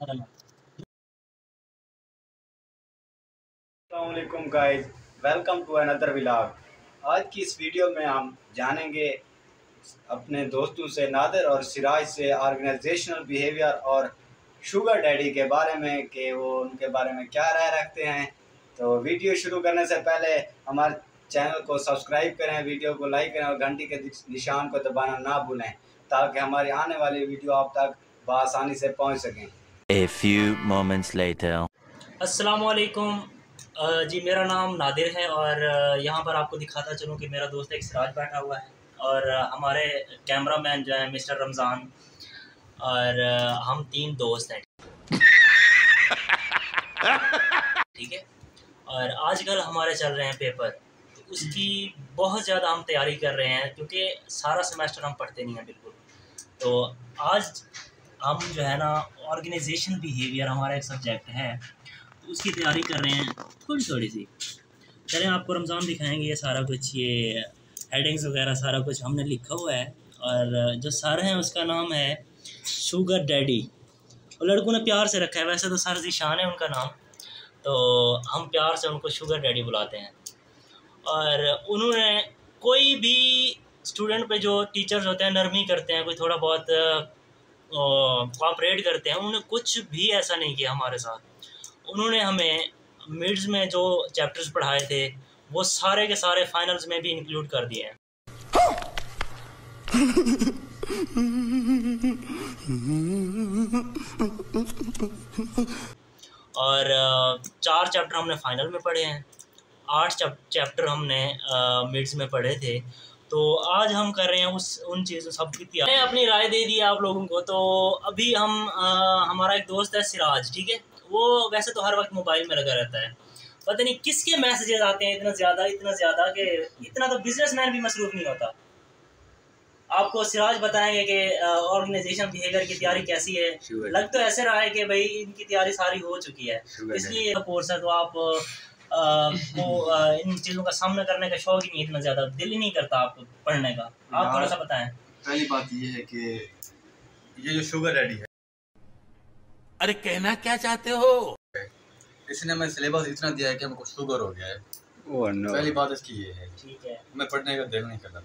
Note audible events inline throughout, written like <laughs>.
Aslam guys welcome to another vlog आज की इस वीडियो में हम जानेंगे अपने दोस्तों से नादर और सिराज से ऑर्गेनाइजेशनल बिहेवियर और शुगर डैडी के बारे में कि वो उनके बारे में क्या राय रखते हैं। तो वीडियो शुरू करने से पहले हमारे चैनल को सब्सक्राइब करें वीडियो को लाइक करें और घंटी के निशान को दबाना ना भूलें, ताकि हमारी आने वाली वीडियो आप तक बसानी से पहुँच सकें। A few moments later. असलकुम जी, मेरा नाम नादिर है और यहाँ पर आपको दिखाता चलूँ कि मेरा दोस्त एक सिराज बैठा हुआ है और हमारे कैमरा मैन जो है मिस्टर रमज़ान और हम तीन दोस्त हैं। ठीक है? और आजकल हमारे चल रहे हैं पेपर। तो उसकी बहुत ज़्यादा हम तैयारी कर रहे हैं क्योंकि सारा सेमेस्टर हम पढ़ते नहीं हैं, बिल्कुल। तो आज हम जो है ना ऑर्गेनाइजेशन बिहेवियर हमारा एक सब्जेक्ट है। तो उसकी तैयारी कर रहे हैं थोड़ी थोड़ी सी। चलें, आपको रमज़ान दिखाएँगे, ये सारा कुछ, ये हेडिंग्स वगैरह सारा कुछ हमने लिखा हुआ है। और जो सर हैं, उसका नाम है शुगर डैडी और लड़कों ने प्यार से रखा है, वैसे तो सर जीशान है उनका नाम। तो हम प्यार से उनको शुगर डैडी बुलाते हैं। और उन्होंने कोई भी स्टूडेंट पे जो टीचर्स होते हैं, नरमी करते हैं, कोई थोड़ा बहुत कोऑपरेट करते हैं, उन्होंने कुछ भी ऐसा नहीं किया हमारे साथ। उन्होंने हमें मिड्स में जो चैप्टर्स पढ़ाए थे, वो सारे के सारे फाइनल्स में भी इंक्लूड कर दिए हैं। और चार चैप्टर हमने फाइनल में पढ़े हैं। आठ चैप्टर हमने मिड्स में पढ़े थे। तो आज हम कर रहे हैं उस उन चीज़ों सब की तैयारी। अपनी राय दे दी आप लोगों को तो अभी हम आ, हमारा एक दोस्त है सिराज ठीक है? वो वैसे तो हर वक्त मोबाइल में लगा रहता है। पता नहीं किसके मैसेजेस आते हैं इतना ज़्यादा इतना ज़्यादा कि इतना तो बिजनेसमैन भी मसरूफ नहीं होता। आपको सिराज बताएँगे कि ऑर्गेनाइजेशन बिहेवियर की तैयारी कैसी है? लग तो ऐसे रहा है कि भाई इनकी तैयारी सारी हो चुकी है। इसलिए कोर्स है तो आप को इन चीज़ों का सामना करने का शौक ही नहीं इतना ज़्यादा दिल ही नहीं करता आपको पढ़ने का। आप थोड़ा सा बताएँ। पहली बात ये है कि ये जो शुगर रेडी है। अरे कहना क्या चाहते हो? इसने हमें सिलेबस इतना दिया है कि हमको शुगर हो गया है। Oh, no. पहली बात इसकी ये है। ठीक है। हमें पढ़ने का दिल नहीं करता।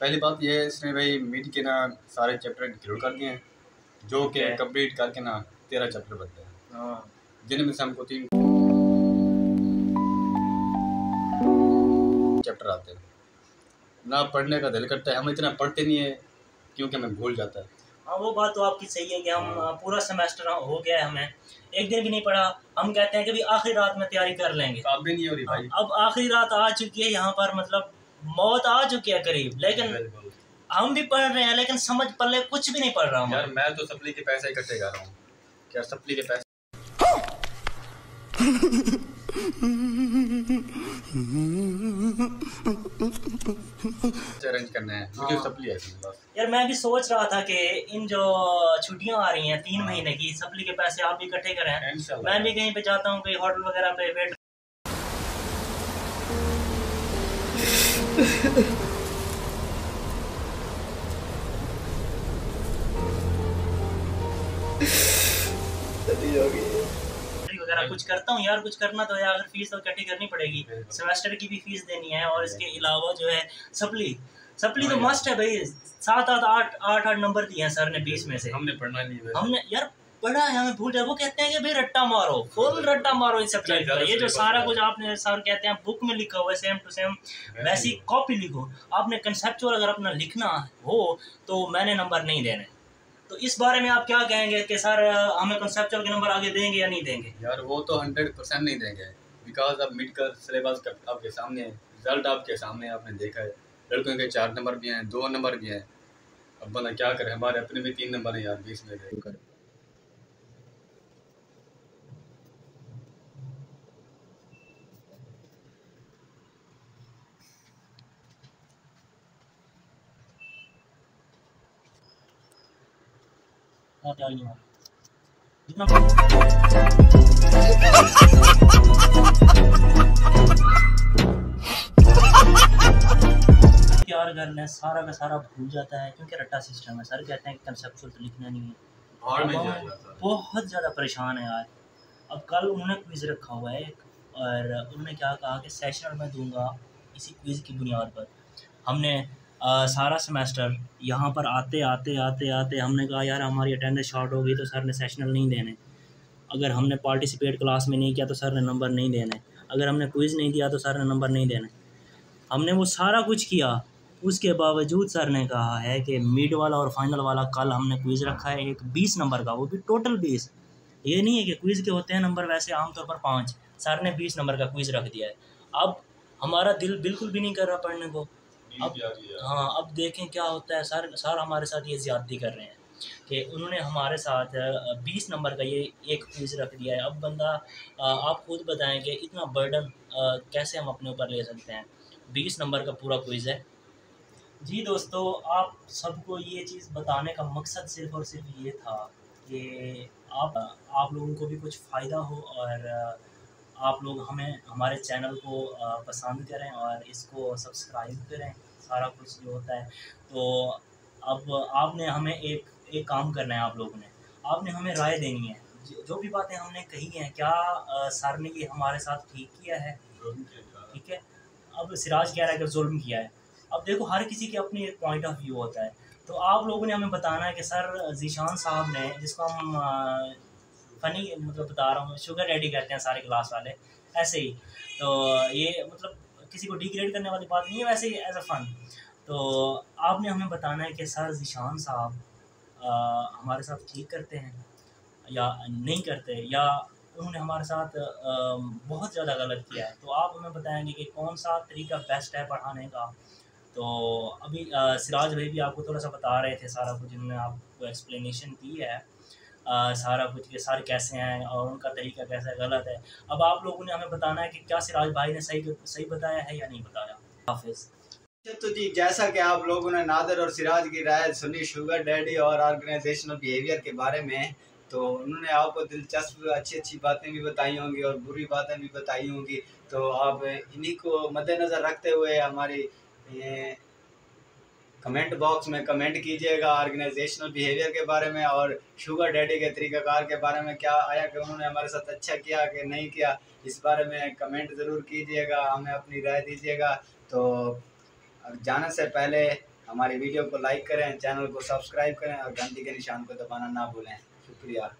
पहली बात ये है इसने भाई मीट के ना सारे चैप्टर इंक्लूड कर दिए हैं। जो कि कंप्लीट करके ना तेरह चैप्टर बनते हैं। हाँ। जिनमें से हमको तीन चैप्टर आते हैं। ना पढ़ने का दिल करता है हम इतना पढ़ते नहीं है क्योंकि हमें भूल जाता है। हाँ वो बात तो आपकी सही है कि हम हाँ। पूरा सेमेस्टर हो गया है हमें। एक दिन भी नहीं पढ़ा। हम कहते हैं कि भी आखिरी रात में तैयारी कर लेंगे। तो अब भी नहीं हो रही भाई। अब आखिरी रात आ चुकी है यहाँ पर मतलब मौत आ चुकी है करीब। लेकिन हम भी पढ़ रहे हैं लेकिन समझ पल्ले कुछ भी नहीं पढ़ रहा हूँ यार मैं तो सप्ली के पैसे इकट्ठे कर रहा हूँ। क्या सप्ली के पैसे? <laughs> <laughs> अरेंज करना है मुझे हाँ। सप्ली है यार मैं भी सोच रहा था कि इन जो छुट्टियाँ आ रही हैं तीन हाँ। महीने की सप्ली के पैसे आप भी इकट्ठे करें मैं भी कहीं पे जाता हूँ कहीं होटल वगैरह पे वेट <laughs> वगैरह कुछ करता हूँ यार कुछ करना तो यार फ़ीस तो इकट्ठी करनी पड़ेगी। सेमेस्टर की भी फ़ीस देनी है और इसके अलावा जो है सप्ली। सप्ली तो मस्ट है भाई। सात आठ आठ आठ आठ नंबर दिए हैं सर ने बीस में से। हमने पढ़ना नहीं हमने यार पढ़ा है हमें भूल जाए। वो कहते हैं कि भाई रट्टा मारो फुल रट्टा मारो इन सब्जेक्ट का। ये जो सारा कुछ आपने सर कहते हैं बुक में लिखा हुआ है सेम टू सेम वैसी कॉपी लिखो। आपने कंसेप्चुअल अगर अपना लिखना हो तो मैंने नंबर नहीं देने। तो इस बारे में आप क्या कहेंगे कि सर, हमें कंसेप्चुअल के नंबर आगे देंगे या नहीं देंगे? यार, वो तो हंड्रेड परसेंट नहीं देंगे। बिकॉज़ अब मिड सिलेबस आपके सामने रिज़ल्ट आपके सामने आपने देखा है। लड़कों के चार नंबर भी हैं, दो नंबर भी हैं। अब बना क्या करें, हमारे अपने भी तीन नंबर हैं यार, बीस में से तैयार नहीं तैयार कर लें सारा का सारा भूल जाता है क्योंकि रट्टा सिस्टम है। सर कहते हैं कि कंसेप्चुअल तो लिखना नहीं है। बहुत ज़्यादा परेशान है यार। अब कल उन्होंने क्विज़ रखा हुआ है और उन्होंने क्या कहा कि सेशनल मैं दूँगा इसी क्विज़ की बुनियाद पर। हमने अ, सारा सेमेस्टर यहाँ पर आते आते आते आते हमने कहा यार हमारी अटेंडेंस शॉर्ट हो गई तो सर ने सेशनल नहीं देने। अगर हमने पार्टिसिपेट क्लास में नहीं किया तो सर ने नंबर नहीं देने। अगर हमने क्विज़ नहीं दिया तो सर ने नंबर नहीं देने। हमने वो सारा कुछ किया। उसके बावजूद सर ने कहा है कि मिड वाला और फाइनल वाला कल हमने क्विज़ रखा है एक बीस नंबर का वो भी टोटल बीस। ये नहीं है कि क्विज़ के होते हैं नंबर वैसे आमतौर पर पाँच। सर ने बीस नंबर का क्विज़ रख दिया है। अब हमारा दिल बिल्कुल भी नहीं कर रहा पढ़ने को। अब है। अब देखें क्या होता है सर सर हमारे साथ ये ज़्यादती कर रहे हैं कि उन्होंने हमारे साथ बीस नंबर का ये एक क्विज़ रख दिया है। अब बंदा आप खुद बताएँ कि इतना बर्डन कैसे हम अपने ऊपर ले सकते हैं? बीस नंबर का पूरा क्विज़ है। जी दोस्तों आप सबको ये चीज़ बताने का मकसद सिर्फ़ और सिर्फ़ ये था कि आप आप लोगों को भी कुछ फ़ायदा हो और आप लोग हमें हमारे चैनल को पसंद करें और इसको सब्सक्राइब करें सारा कुछ जो होता है। तो अब आपने हमें एक एक काम करना है आप लोगों ने। आपने हमें राय देनी है। जो भी बातें हमने कही हैं क्या सर ने ये हमारे साथ ठीक किया है। ठीक है? अब सिराज कह रहा है कि जुल्म किया है। अब देखो हर किसी के अपनी एक पॉइंट ऑफ़ व्यू होता है। तो आप लोगों ने हमें बताना है कि सर जीशान साहब ने जिसको हम फ़नी मतलब बता रहा हूँ शुगर रेडी करते हैं सारे क्लास वाले ऐसे ही। तो ये मतलब किसी को डिग्रेड करने वाली बात नहीं है वैसे ही एज अ फ़न तो आपने हमें बताना है कि सर जीशान साहब हमारे साथ ठीक करते हैं या नहीं करते या उन्होंने हमारे साथ अ, बहुत ज़्यादा गलत किया है। तो आप हमें बताएँगे कि कौन सा तरीका बेस्ट है पढ़ाने का? तो अभी अ, सिराज भाई भी आपको थोड़ा सा बता रहे थे सारा कुछ इन्होंने आपको एक्सप्लेनेशन की है। अ, सारा कुछ के सर कैसे हैं और उनका तरीका कैसा है गलत है। अब आप लोगों ने हमें बताना है कि क्या सिराज भाई ने सही सही बताया है या नहीं बताया? हाफिज़। अच्छा तो जी जैसा कि आप लोगों ने नादर और सिराज की राय सुनी शुगर डैडी और ऑर्गेनाइजेशनल बिहेवियर के बारे में तो उन्होंने आपको दिलचस्प अच्छी अच्छी बातें भी बताई होंगी और बुरी बातें भी बताई होंगी। तो आप इन्हीं को मद्देनज़र रखते हुए हमारी कमेंट बॉक्स में कमेंट कीजिएगा ऑर्गेनाइजेशनल बिहेवियर के बारे में और शुगर डैडी के तरीक़ाकार के बारे में क्या आया कि उन्होंने हमारे साथ अच्छा किया कि नहीं किया, इस बारे में कमेंट ज़रूर कीजिएगा, हमें अपनी राय दीजिएगा। तो जाने से पहले हमारी वीडियो को लाइक करें, चैनल को सब्सक्राइब करें और घंटी के निशान को दबाना ना भूलें। शुक्रिया।